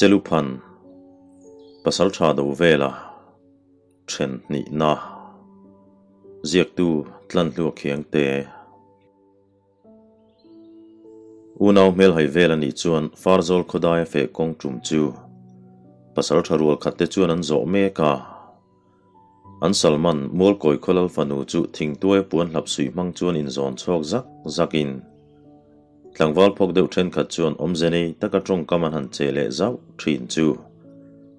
selupan pasal tha do vela, chen ni na, ziak tu tlan lu khiang te unau mel hai vela ni chuan farzol khodai fe kong chum chu pasal tharual khatte chuan an zo me ka, an salman mol koi kholal fanu chu thing tuai puan hlap sui mang chuan in zon chok zak zakin tlangwal phok deuh then khat chuan cả taka các kaman han che le zau thin chu.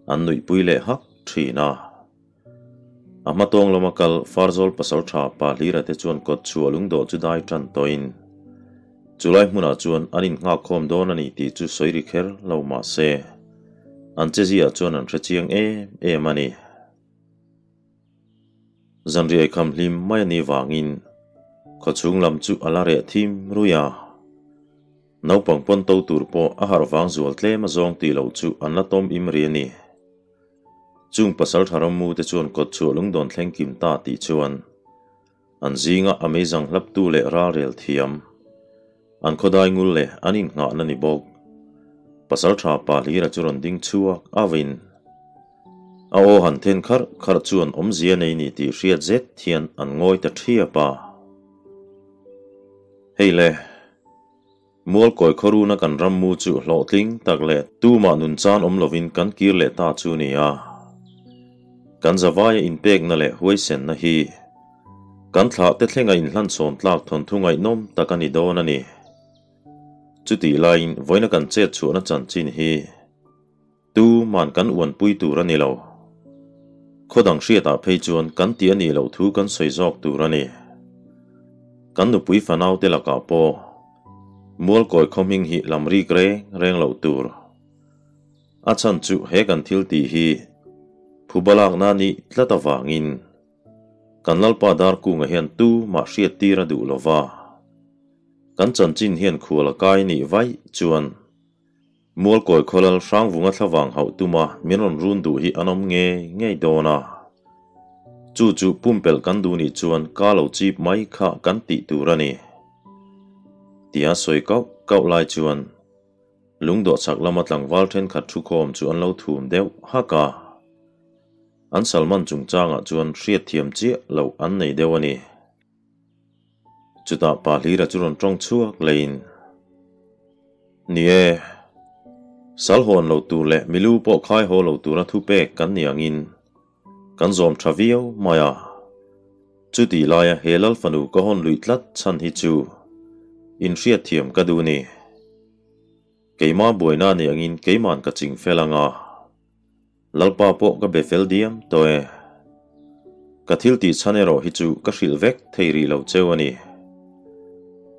An nui pui le hak thina ama tong loma kal farzol pasal tha pa ra te chuan kot chu alung do chu dai tran toin chulai hmuna ah chuan anin nga khom don ani ti chu soiri kher lo ma se. An che zia ah chuan an threchiang e e mani zanri ai kham hlim mai ni wangin in, chung lam chu ala re thim ruya naupang pon to tur po a har wang zual tle ma zong ti lo chu an la tom im ri ni chung pasal tharam mu te chuan kot chu lung don thleng kim ta ti chuan an zinga amazing lap tu le ra rel thiam. An khodai ngul le anin nga na ni bok. Pasal tha pa li ra churon ding chuak avin. A o han then khar khar chuan om zia nei ni ti riat zet thian an ngoi ta thia pa. Hei le mual koi khoruna kan ram mu chu hlo tling tak le tu ma nun chan om lovin kan kir le ta chu ni a. Kan zawai in pek na le huai sen na hi. Kan thla te thlenga in hlan chon tlak thon thungai nom takani don ani chu ti lain voina kan che chu na chan chin hi. Tu man kan uan pui tu ra ni lo. Khodang hria ta phei chuan kan ti ani lo thu kan soi jok tu ra ni. Kan nu pui fanau te la ka po mual koi khoming hi lamri gre reng lo tur a chan chu he kan thil ti hi. Phubalak na ni tlata wangin kan lalpa dar ku nga hian tu, ma hriat tira du lova kan chan chin hian khula kai ni vai, chuan. Mual koi kholal sang vunga thlawang hau tuma minon run du hi anom nge, ngei dona chu chu pumpel kan du ni chuan, ka lo chip mai kha kan ti turani tia soi kau kau lai chuan. Lung do chak lama tlang wal then khat thu khom chu an lo thum deuh ha ka. An salman chung changa chuan hriat thiam chi lo an nei deuh ani. Chuta pa hlira churon tong chuak lein. Ni e. Sal hon lo tu le milu po khai ho lo tu na thu pe kan niangin kan zom thavio maya. Chu ti laia helal fanu ko hon luitlat chan hi chu in riat thiam ka du ni. Keima na ni angin keiman ka ching felanga lalpa po ka be fel diam to e. Ka thil ti chanero hi chu ka hril vek theiri lo chewani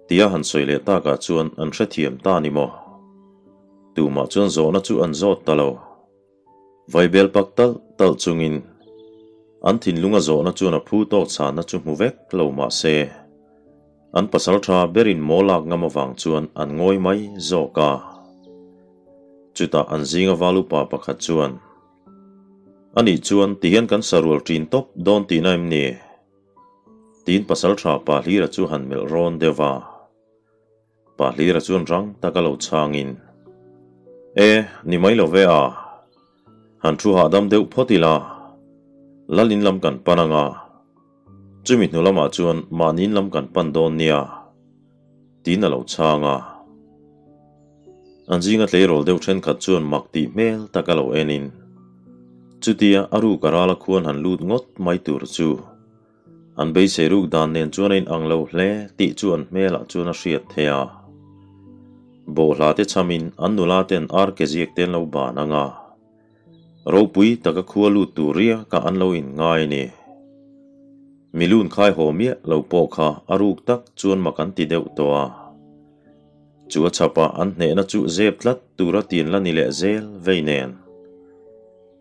tia han soile ta ka chuan an hre thiam ta ni mo. Tu ma chuan zo na chu an zot talo vai bel pak tal tal chungin. An thin lunga zo na chu na phu to cha na chu mu vek lo ma se an pasal tha berin molak ngama wang chuan an ngoi mai zo ka. Chuta an zinga valu pa pakhat chuan. Ani chuan tihian kan sarul tin top don ti naim ni. Tin pasal tha pa hlira chu han mel ron dewa pa hlira chuan rang takalo changin. E ni mai lo ve a. Han thu ha dam deuh photila. Lalin lam kan pananga. จุมิหนูละมาจวนมานินลำกันปันโดนเนี่ยตีน่ะเราช่างอ่ะอันจีงัดเลยรอลเดวเชนขัดจวนมักตีเมลตะกะเราเอนินจุดียอารูกราละควรหันลูดงดไม่ตูรจูอันเบยเซรูกดานเนนจวนเองอังเลวเล่ติจวนเมละจวนเสียดเทียโบลาเตชามินอันนุลาเตนอาร์เกจิเอกเตนเลวบานังอ่ะเราปุยตะกะคัวลูดตูเรียกะอันเลวอินง่ายนี่ chumi milun khai ho lo po kha, aruk tak, chuan makan ti to a chapa an na chu zep tlat tura tin la ni le zel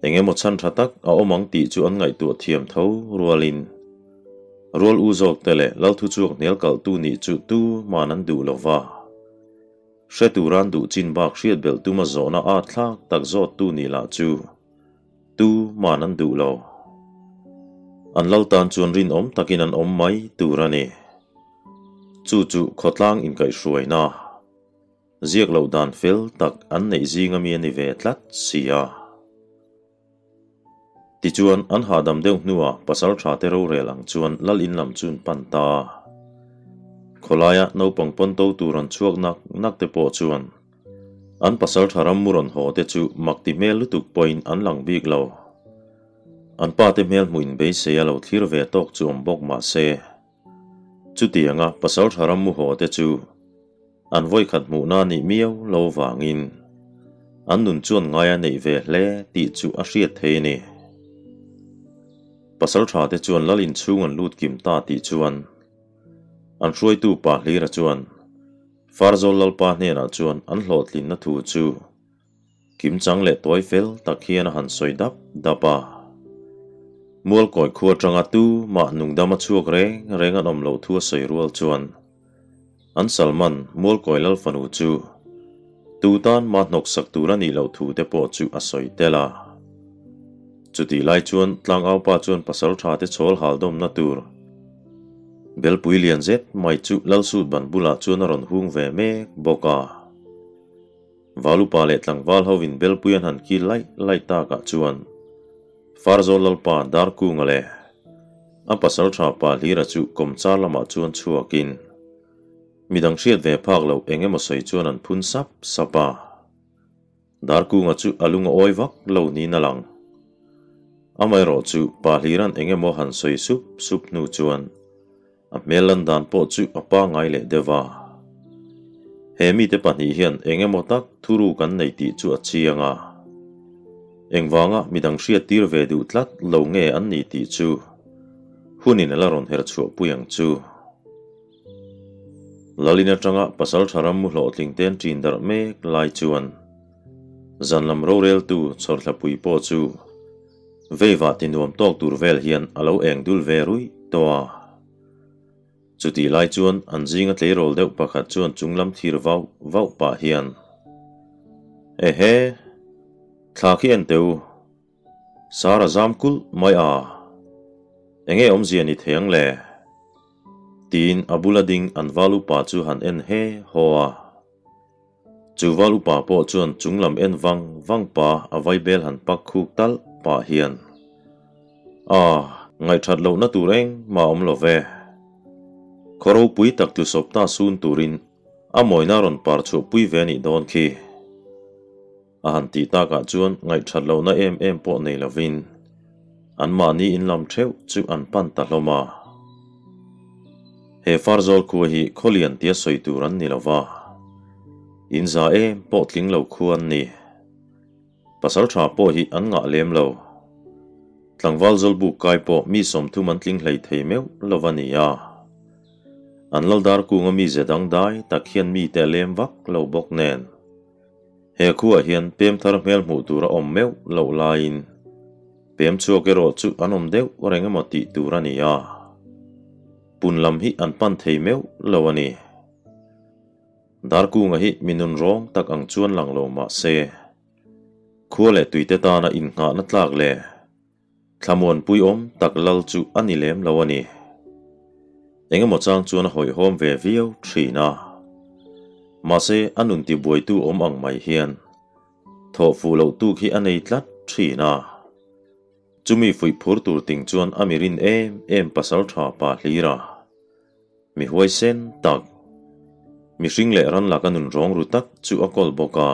enge mo chan a omang ti chu an ngai tu thiam tho rualin u zok tele lal thu chuak nel kal tu ni chu tu manan du lova she tu ran du chin bak hriat bel tu ma zona a thlak tak zot tu ni la chu tu manan du lo an lal tan chuan rin om takin an om mai turani chu chu khotlang in kai hruai na. Ziak lo dan fel tak an nei zinga mi ani ve tlat sia ti chuan an ha dam deuh nuwa pasal tha te ro relang chuan lal in lam chun pan ta. Kholaya no pong pon to turan chuak nak nak te po chuan. An pasal tharam muron ho te chu makti mel lutuk point an lang bik lo an pa te mel muin be se alo thir ve tok chu om bok ma se. Chu tianga pasal tharam mu ho te chu. An voi khat mu na ni miau lo wangin an nun chuan ngaya nei ve hle ti chu a hriat the ni. Pasal tha te chuan lalin chung an lut kim ta ti chuan. An ruai tu pa hlira chuan. Farzol lal pa hne na chuan an hlot lin na thu chu. Kim chang le toy fel takhian han soi dap, dapa mual koi khua tranga tu, ma nung dama chuak reng reng an om lo thua soi rual chuan. An salman, mual koi lal fanu chu. Tu tan ma nok sak tu ra ni lo thu te po chu a soi tela chu ti lai chuan, tlang au pa chuan pasal tha te chol hal dom na tur. Bel pui lian zet, mai chu lal su ban bula chuan ron hung ve me boka valu pa le tlang wal hovin bel puyan han ki lai lai ta ka chuan farzo lalpa dar ku ngale. A pasal tha pa lira chu kom cha lama chuan chuakin midang hriat ve phak lo engemaw soi chuan an phun sap sapa dar ku nga chu alunga oi vak lo ni na lang. Amai ro chu pa liran enge mo han soi sup sup nu chuan. A melan dan po chu apa ngai le dewa he mi te pan hi hian mo tak thuru kan nei ti chu a chianga engwanga midang hriat tir ve du tlat lo nge an ni ti chu. Hunin elaron her chu. Puyang chu lalina tanga pasal tharam mu hlo tling ten tin dar me lai chuan zanlam ro rel tu chor thla pui po chu. Veiwa tinuam tok tur vel hian alo eng dul ve rui toa chuti lai chuan an zinga tle rol deuh pakhat chuan chunglam thir vau vau pa hian e he thla khi an teu. Sara zamkul mai a. Enge om ziani theng le. Tin abula ding an valu pa chu han en he hoa. Chu valu pa po chuan chunglam en wang wang pa avai bel han pak khuk tal pa hian. A, ngai that lo na tu reng ma om lo ve. Khoro pui tak tu sop ta sun turin a moi na ron par chu pui ve ni don khi a han ti ta ka chuan ngai that lo na em em po nei lovin an ma ni in lam theu chu an pan ta loma he farzol ku hi kholian tia soi turan ni lova in za em po tling lo khuan ni. Pasal tha po hi an nga lem lo. Tlangwal zol bu kai po mi som thu man tling hlei thei meu lovani ya an lal dar ku nga mi zedang dai takhian mi te lem vak lo bok nen he khua a hian pem thar mel mu tura om meu lo lain pem chu ke ro chu anom deu renga mati turani ya pun lam hi an pan thei meu lo ani dar ku nga hi minun rong tak ang chuan lang lo ma se khua le tuite ta na in nga na tlak le thamon pui om tak lal chu ani lem lo ani engemaw chang chuan hoi hom ve viau thina ma se anun ti boi tu om ang mai hian tho fu lo tu khi anei tlat thina chumi fui phur tur ting chuan amirin em em pasal tha pa hlira mi huai sen tak mi hring le ran laka nun rong ru tak chu a kol boka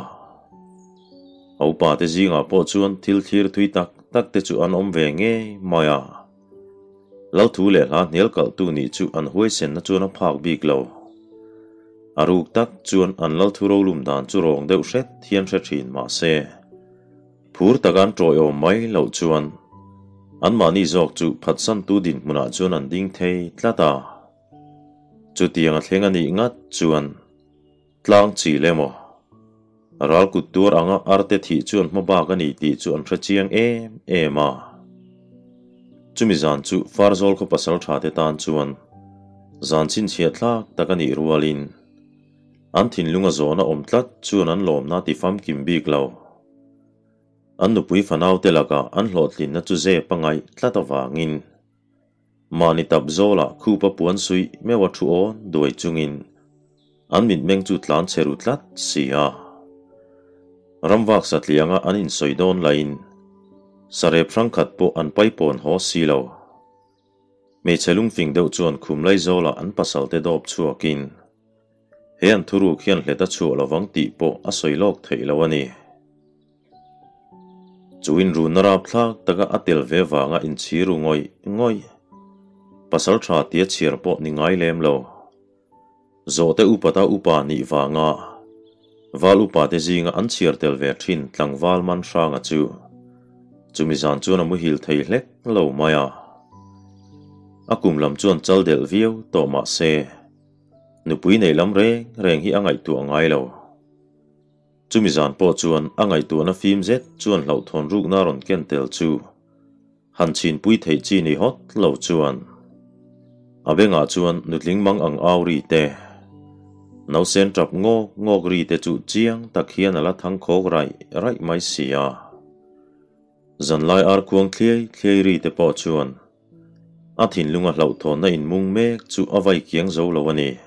au pa te zinga po chuan thil thir thui tak tak te chu an om ve nge maya à. lau thu le la nel kal tu ni chu an huai sen na chuan a phak bik lo aruk tak chuan an lal thu ro lum dan chu rong deuh hret thian hret thin ma se. Phur takan troi o mai lo chuan. An mani zok chu phat san tu din muna chuan an ding thei tlata chu tiang a thleng ani ngat chuan. Tlang chi lemo ral kut tur anga arte thi chuan hma ba ka ni ti chuan thra chiang em ema chumi zan chu farzol ko pasal tha te tan chuan. Zan chin chhiat thlak takani rualin. An thin lunga zona om tlat chuan an lom na ti fam kim bik lo an nu pui fanau te laka an hlotlin na chu ze pangai tlatawangin mani tap zola khupa puan sui mewa thu on duai chungin an min meng chu tlan cheru tlat sia ramwak satlianga an in soidon lain sare phrang khat po an pai pon ho silo me chelung fing deuh chuan khum lai zola an pasal te dop chuakin he an thuru khian hleta chu lawang ti po a soilok theilo ani chuin ru nara thlak taka atel ve wanga in chiru ngoi ngoi pasal tha tia chir po ni ngai lem lo zo te upata upa ni wanga wal upa te zinga an chir tel ve thin tlang wal man hranga chu chumi zan chuan amu hil thei hlek lo maya akum à. lam chuan chal del viau to ma se นูปุยในลำเร่งเร่งที่อ่างไอตัวง่ายเราจุมิจานปอจวนอ่างไอตัวน่ะฟิล์มเจ็ดจวนเหล่าทนรูกน่ารอนเกนเตลจูหันชินปุยไทยจีนี่ฮอตเหล่าจวนอาเบงอาจวนนุดลิงมังอังอารีเตนาเซนจับงอกงอกรีเตจุเจียงตะเคียนละทั้งโคกไรไรไม่เสียจันไลอาร์ควงเคลียเคลียรีเตปอจวนอาทินลุงอ่ะเหล่าทนในมุงเมกจูอาไว้เกียงโจลวันนี้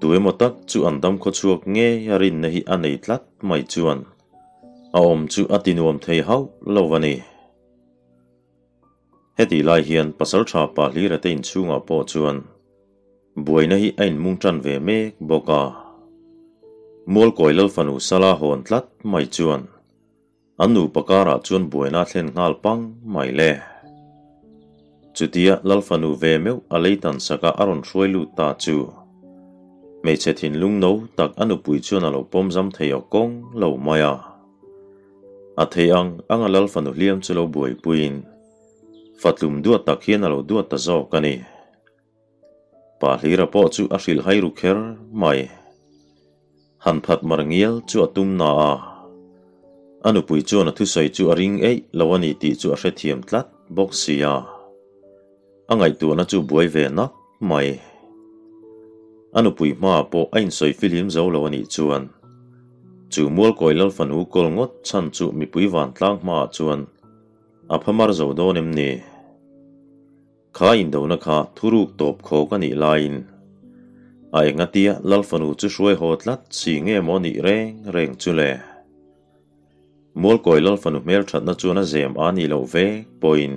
tuwe mo tak chu an dam kho chuak nge yarin na hi anei tlat mai chuan. A om chu atinuam thei hau lo wani heti lai hian pasal tha pa lì ra te in chunga po chuan. Buai na hi ain mung tran ve mek boka. Mol koi lal fanu sala hon tlat mai chuan. Anu pakara chuan buai na thlen ngal pang mai le. Chutia lal fanu ve meu aleitan saka aron hruailu ta chu mei che thiên lung no tak anu à? Chuan alo pom zam thei kong lo maya a thei ang buổi lal fanu liam chulo buai puin fatlum duat tak hian alo duat cái này kani pa ra po chú a hril hay ru kher mai han phat mar ngial chu atum na a anu pui chu na thu soi chu a ring ei lawani ti chu a hre thiam tlat bok anh ngày tu na anh buổi về nắp mai anu pui ma po ain soi film zo lo ni chuan. Chu mual koi lal fan u kol ngot chan chu mi pui van tlang ma chuan. A phamar zo do nem ni. Kha in do na kha thuruk top kho ka ni lain. Ai nga tia lal fanu chu shoi hot lat si nge mo ni reng reng chu le. Mol koi lal fan fanu mel that na chu na zem ani lo ve, poin.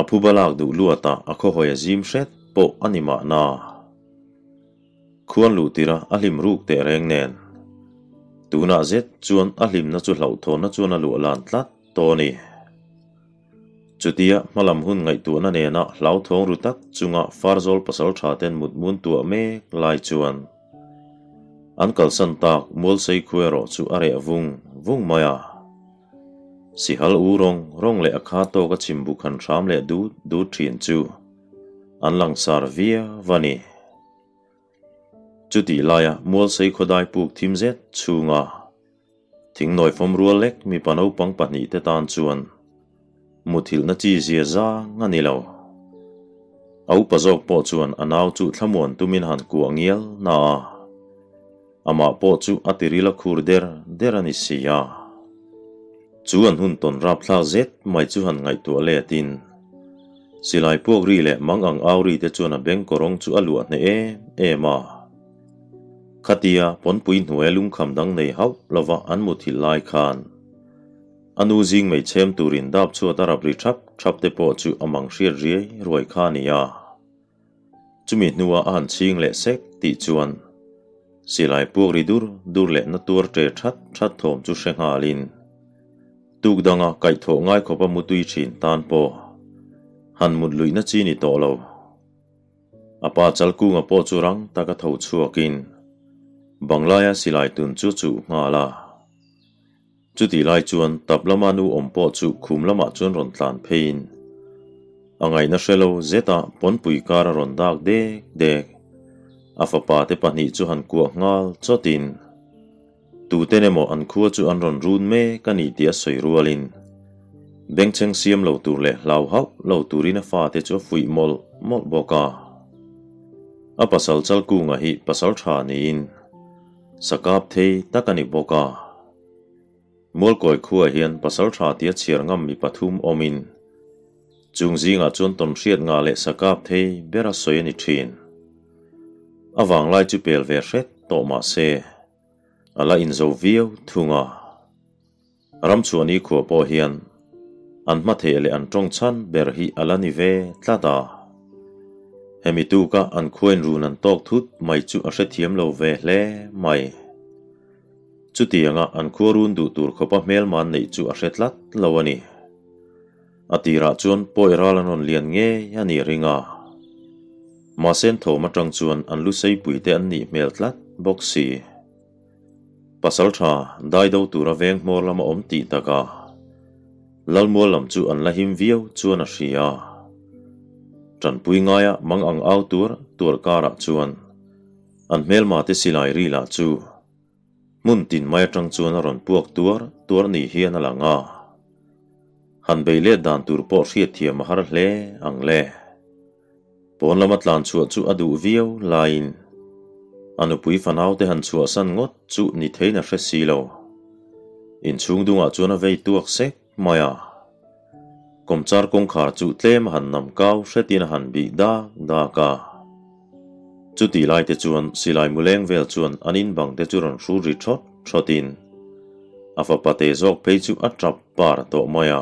A phu balak du luata a kho hoya zim shet po anima na khuan lu tira a lim ruk te reng nen tuna zet chuan a lim na chu hlau tho na chuan a lụa lan tlat to ni chutia malam hun ngai tu na ne na thong ru tak chunga farzol pasal tha ten mut mun tu me lai chuan an kal san tak mol sei khuero chu are vung vung maya à. si hal u rong rong le akha to ka chimbu khan ram le du du thin chu an lang sar via vani จุดีลายมัวใส่ขดายปลูกทีมเซตชูงาถึงหน่อยฟมรัวเล็กมีปานเอาปังปานีเต่ตานชวนมุทิลนาจีเสียซางันนี่ล้วเอาปะจอกปอชวนอนาวจุทะมวนตุมินหันกัวเงเยลนาอามาปอจุอติริละคูรเดรเดรานิสียาชวนหุ่นตนรับทาเซตไม่ชวนไงตัวเลตินสิลายพวกรีเละมังอังอารีเตชวนเบงกรองจุอลวดเนเอเอมา khatia pon nuê lung kham dang nei hau lova an mu thi lai khan. Anu jing mei chem turin dap chua ta rabri chap chap te po chu amang shir ri roi khan ya. Chumi nuwa an ching le sek ti chuan. Silai puk ri dur dur le na tur tre chat chat thom chu hrenga lin tuk danga kai tho ngai khopa mutui chin tan po han mut lui na chi ni to lo apa chal ku nga po chu rang ta ka tho chuakin bằng lai si lai tuần chú chú ngà la. Chú ti lai chuan tập lama nu ôm po chú khum lama chuan ron tlan phein. Angai na shelo zeta pon pui kar đê dak de de afa pa te pani chu han ku ngal chotin tu te ne mo ăn khua chú ăn rộn rùn mê me, ka tía tia rùa rualin beng cheng siam lo tur le lau hau lo turina fa te chu fui mol mol boka a pasal chal ku nga bà pasal tha ni in sakap thei takani boka mol koi khua hian pasal tha tia chiar ngam mi pathum omin chung zinga chun ton hriat nga le sakap thei bera soi ni thin. Awang lai chu pel ve hret, to ma se. Ala in zo viau thunga ram chuani khua po hian. An ma the le an tong chan, ber hi ala ni ve tlata hemi tu ka an khuen run an tok thut, mai chu a hre thiam lo ve hle mai. Chu ti anga an khurun du tur khopa mel man nei chu a hretlat lo ani. Atira chuan poi ralan on lian nge yani ringa. Ma sen tho ma tang chuan an lu sei pui te an ni mel tlat boxi pasal tha, dai do tura veng mor lama om ti taka. Lal mo lam chu an la him viau chuan a hria. tran pui ngaya mang ang au tur tur kara chuan an mel ma te silai ri la chu mun tin mai tang chuan a ron puak tur tur ni hian a langa han beile dan tur po hria thiam har hle ang le. Pon lama tlan chu chu adu vio lain anu pui fanau te han chu san ngot chu ni theina hre silo. In chung dunga chuan a vei tuak sek maya. Kom char kong khar chu tlem han nam kau hretin han bi da da ka chu ti lai te chuan silai muleng vel chuan anin bang te churan ru ri thot thotin afa pate zok pe chu atrap par to maya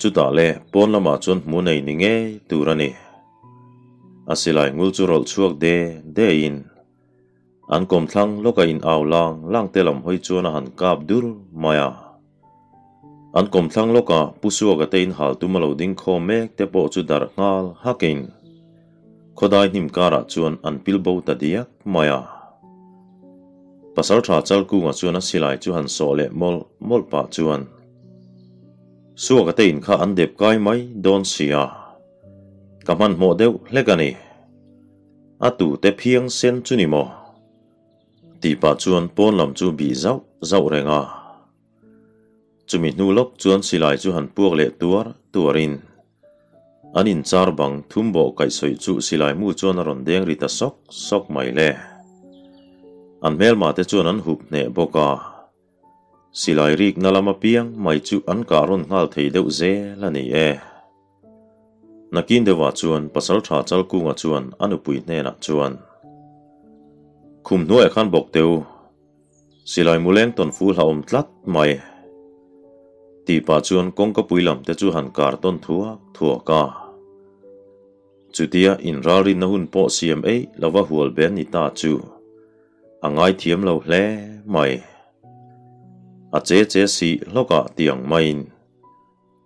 chu ta le pon lama chuan mu nei ni nge turani asilai ngul chu rol chuak de de in. An kom thlang loka in aw lang lang te lam hoi chuan a han kap dur maya an kom thlang loka pusuwa ka tein hal tumalo ding kho mek te po chu dar ngal hakin khodai nim kara chuan an pilbo ta diak maya. Pasar tha chal ku nga chuan a silai chu han so le mol mol pa chuan. Suwa ka tein kha an dep kai mai, don sia. Kaman mo deuh hlekani atu te phiang sen chu ni mo. Ti pa chuan pon lam chu bi zau zau renga chumi nu lok chuan silai chu han puak le tuar, tuarin. Anin char bang thumbo kai soi chu silai mu chuan ron deng rita sok sok mai le an mel ma te chuan an hup ne boka silai rik làm piang mai chu an ka ron ngal thei deuh ze lani e. Nakin dewa chuan, pasal tha chal kunga chuan, anu pui hne na chuan. Khum khăn e khan bok teu silai muleng ton fu la om tlat mai ti bà chuan kong bùi puilam te chú han kar ton thua thua ka chutia in rari na hun po cma lova hual ben ni ta chu angai thiam lo hle mai a che che si loka tiang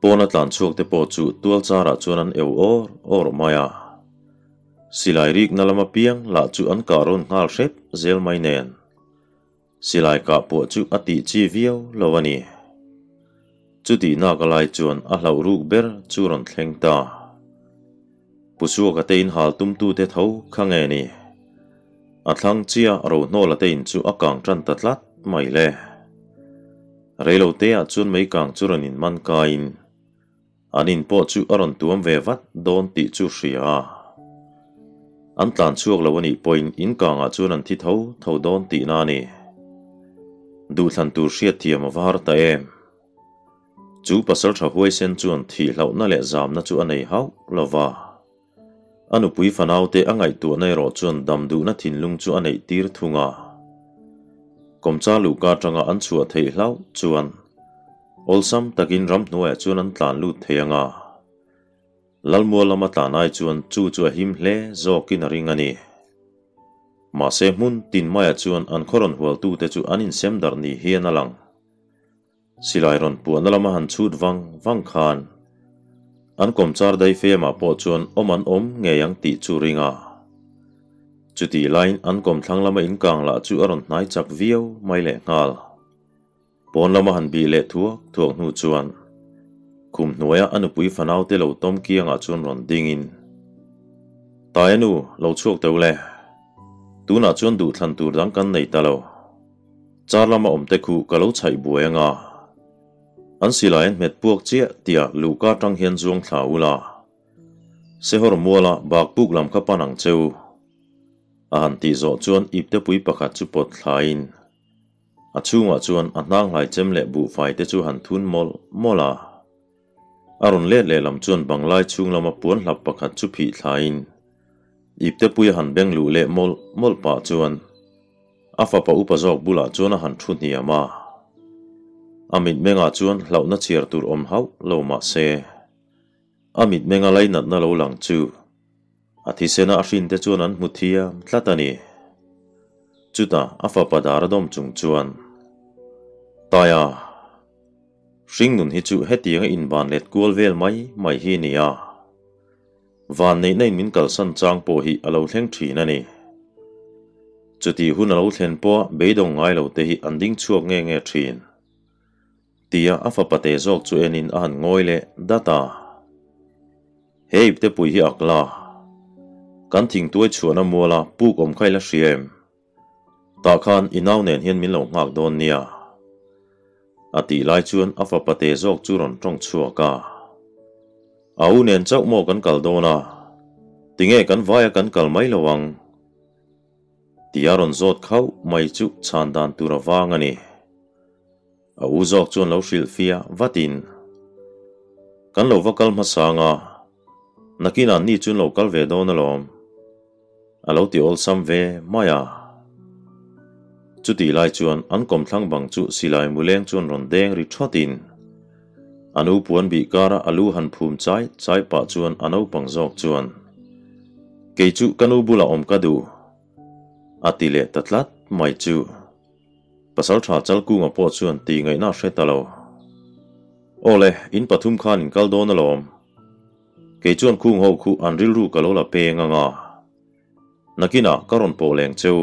nà tàn chuộc chuak te chú chu tual chara chuan an eu or or maya silai nà nalama piang la chu an rôn ngal hrep zel mai nen silai ka po chu ati chi viau lowani chu ti na ka lai chuan a hlau ruk ta. Pusu ka te in hal tu te tho khange ni. A chia ro no la te in chu tran tatlat mai le. Reilo te a chun mai kang chu ron in man ka in anin po chu aron tuam ve vat don ti chu hria an tlan chuak lo ani point in kanga chuan an thi tho don ti na ni. Du thlan tur hriat thiam var ta chú bà pasal thở huai sen chuan thi hlau na le zam na là anei anh lova anu pui fanau anh ấy tuổi này rõ chuan đầm đủ na thìn lung chú chu anei tir thunga komcha lu ka ôl sâm ta thei hlau chuan chú takin tàn nuai chuan an tlan lut theianga lalmua lama tlanai chuan chú chu him lê do kinh ring anh ấy. Mà xem mun tin mai chuan anh khoron hual tu te chú anh xem dar ni hiền lang silai ron puan lama han chut wang wang khan. An kom char dai fe ma po chuan oman om, nge yang ti chu ringa. Chuti line an kom thlang lama in kang la chu aron nai chak vio mai le ngal. Pon lama han bi le thuak thuak nu chuan. Khum hnuaia anu pui fanau te lo tom kianga chuan ron dingin tai nu, lo chuak teu le. Tuna chuan du thlan tur dang kan nei ta lo. Char lama om te khu ka lo อันสิไลเม็ดพวกเจียเตียลูกกาตั้งเฮียนจวงข่าวละเสหรมัวละบากปุกลำขปนังเจ้าอาหันตีโจจวนอิบเตปุยประคัดจุปดไลน์อาชูงอจวนอันนั่งไหลเจมเละบุไฟเตจูหันทุนมอลมอลาอรุณเลดเล่ลำจวนบังไลชูงลำมาปวนหลับประคัดจุผีไลน์อิบเตปุยหันเบงลู่เละมอลมอลป่าจวนอาฟ้าปะอุปจอกบุลาจวนหันทุนเนียมา amit menga chuan hlau na chiar tur om hau, lo ma se. Amit menga lai nat na lo lang chu. A thi sena a hrin te chuan an muthia tlatani chuta afa pa dar dom chung chuan. Taya ring nun hi chu hetianga in ban let kual vel mai mai hi ni a. Van nei nei min kal san chang po hi alo thleng thin ani chuti hun alo thlen po beidong ngai lo te hi anding chuak nge nge thin tia afa pate zok chu enin an ngoile data. Heip te pui hi akla kan thing tuai chuana muala pu kom khaila siem. Ta khan inaw nen hian min lo ngak don nia. Ati lai chuan afa pate zok chu ron tong chuaka au nen chok mo kan kal dona. Tinge kan vaya kan kal mai lawang tiaron zot khau mai chu chan dan tura wangani a u chun chuan lo shil fia vatin kan lo vakal ma sanga nakina ni chun lo kal ve don alom alo ti ol sam ve maya chu ti lai chuan an kom thlang bang chu silai muleng chun ron deng ri thotin anu à puan bi kara alu à han phum chai chai pa chuan ano à pang zok chuan ke chu kanu bula om kadu atile tatlat mai chu pasal tha chal ku nga po chuan ti ngai na hre talo ole in pathum khan in kal don alom ke chuan khung ho khu an ril ru kalo la pe nga nga nakina karon po leng cheu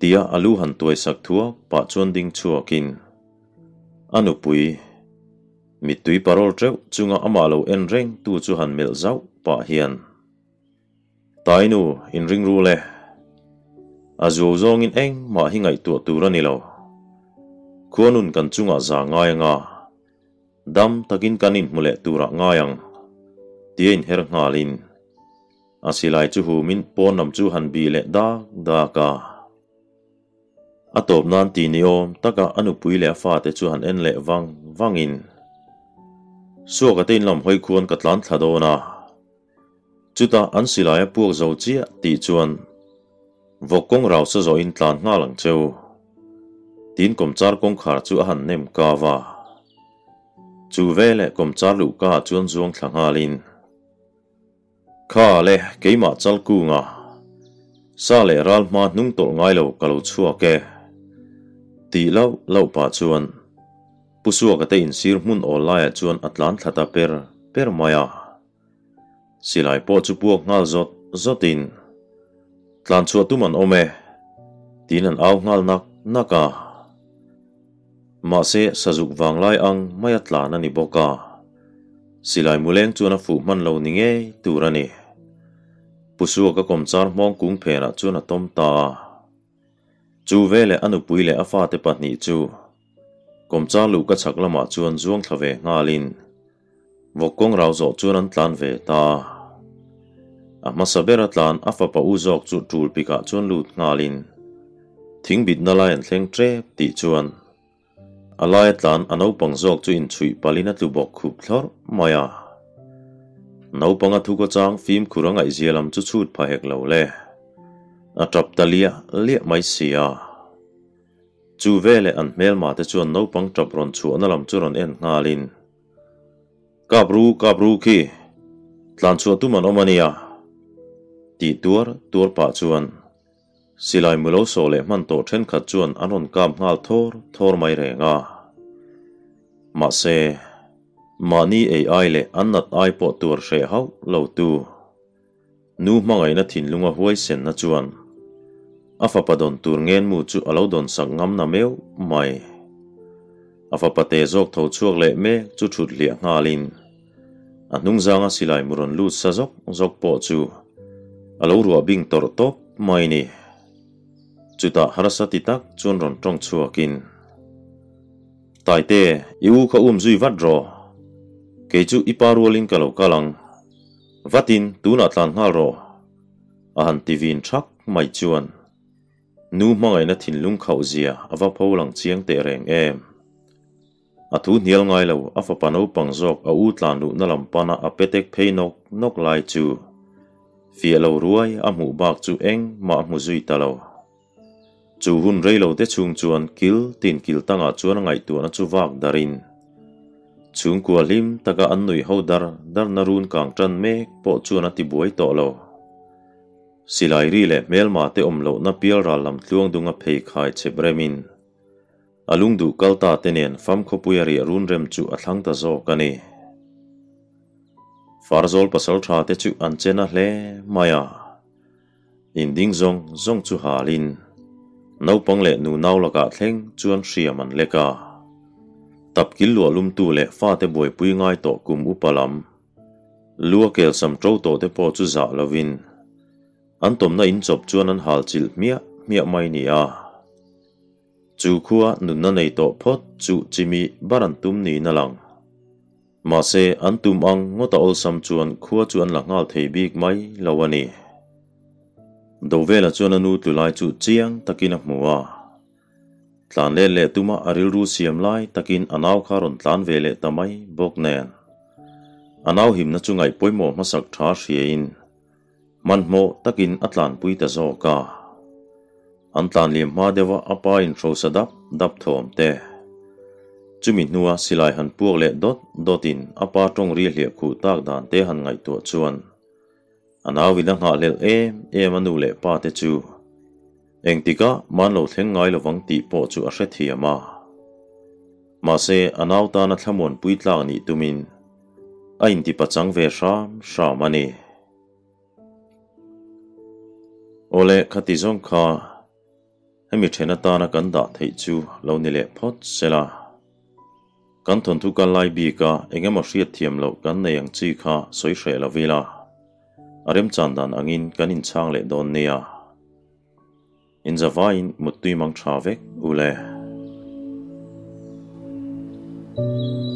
tia alu à han tuai sak thua pa chuan ding chuakin anu à pui mi tui parol treu chunga amalo à en reng tu chu han mel zau pa hian tainu in ring ru le a zo zong in eng ma hi ngai tu tu ra ni lo khuanun kan chunga za ngai nga dam takin kanin mule tura ngayang tien her ngalin asilai chu hu min pon nam chu han bi le da da ka atop nan ti ni om taka anu pui le fa te chu han en le wang wangin so ka tin lam hoi khuan katlan thadona chuta an silaya puak zo chi ti chuan vok kong rau sa zo in tlan na lang cheu. Tin kom char kong khar chu a han nem ka wa chu vele kom char lu ka chuan zuang thlang halin kha le keima chal ku nga. Sa le ral ma nung tol ngai lo kalo chua ke. Ti lo lo pa chuan. Pusua ka te in sir mun o lai chuan atlan thata per per maya. Silai po chu puak ngal zot zotin tlan chua tuman ome. Tin an au ngal nak naka. Ma se sazuk wang lai ang maya tlan ani boka. Silai muleng chuna fu man lo ni nge turani pusua ka komchar mong kung phera chuna tom ta. Chu vele anu puile afa te patni chu. Komchar lu ka chak lama chuan zuang thlave ngalin vokong rau zo chuan an tlan ve ta a masabera tlan afa pa uzok chu tul pika chuan lut ngalin thing bit na lai an thleng tre ti chuan. Alai tlan ano pang zok chu in chui palina tu bok khup thlor maya. No a thu ko chang phim ai zialam chu chut pha hek lo le. A trap talia le mai sia. Chu vele an mel ma te chuan no pang trap ron chu analam chu ron en ngalin kabru kabru ki. Tlan chu tu man omania ti tuar tuar pa chuan. Silai mulo so le man to then khat chuan anon kam ngal thor thor mai re nga. Ma se mani ai le annat ai po tur she hau lo tu. Nu mangai na thin lunga huai sen na chuan. Afa padon tur ngen mu chu alo don sak ngam na meu mai. Afa pate zok tho chuak le me, chu thut lia ngalin anung zanga silai muron lut sa zok zok po chu alo rua bing tor top, mai ni. Chuta harasati tak chun ron tong chuakin tai te, iu kha um zui vat ro. Ke chu iparualin kalo kalang vatin tuna tlan ngal ro. Ahan tivin thak mai chuan. Nu mangai na thin lung khau zia awa pho lang chiang te reng em. A thu nial ngai lo afa fa pano pang zok, a u tlan lu na lam pana a petek phei nok nok lai chu. Phía lâu ruồi âm hú bạc chú eng mà mũ duy ta lo chu hun rây lâu tết chung chuan kil tin kil tanga chuan ngai tu na chu wak darin chúng của lim taka an nui hậu dar dar narun kang tran mek po chuan a ti buai to lo silai ri le mel ma te om lo na pial ra lam tluang dunga phei khai che bremin alung à du kalta tenen fam khopuyari à run rem chu a à ta zo kani farzol pasal tha te chu an chena hle maya in ding zong zong chu halin no pang le nu nau laka thleng chuan hria man leka tap kil lua lum tu le fa te boi pui ngai to kum upalam lua kel sam tro to te po chu dạ za lovin an tom na in chop chuan an hal chil mia mia mai ni a à. chu khuwa nun na nei to phot chu chimi baran tum ni na lang mà se an tum ang ngota ol sam chuan khua chuan la ngal thei bik mai lawani à do vela chuan từ lại chu chiang takin a hmuwa à. tlan le le tuma aril à ru siam lai takin anaw kha ron tlan vele tamai bok nen anaw him na chungai poimo masak tha hriain man mo takin atlan pui ta zo ka an tlan liam ma dewa apa in tro sadap dap thom te chumi nuwa silai han puak le dot dotin apa tong ri hlia khu tak dan te han ngai to chuan. Anaw vina nga lel em em anu le pa te chu. Eng tika man lo theng ngai lo wang ti po chu a hre thi ama ma. Se anaw ta na thlamon pui tlang ni tumin a in ti pachang ve sham sham ani ole khati zong kha, hemi thena ta na kan da thei chu, lo ni le phot sela kan thon thu kan lai bi ka engemaw hriat thiam lo kan nei ang chi kha, soi hre la. Vila arem chandan angin kan in chang le don nia in zavain mutui mang thavek ule thank you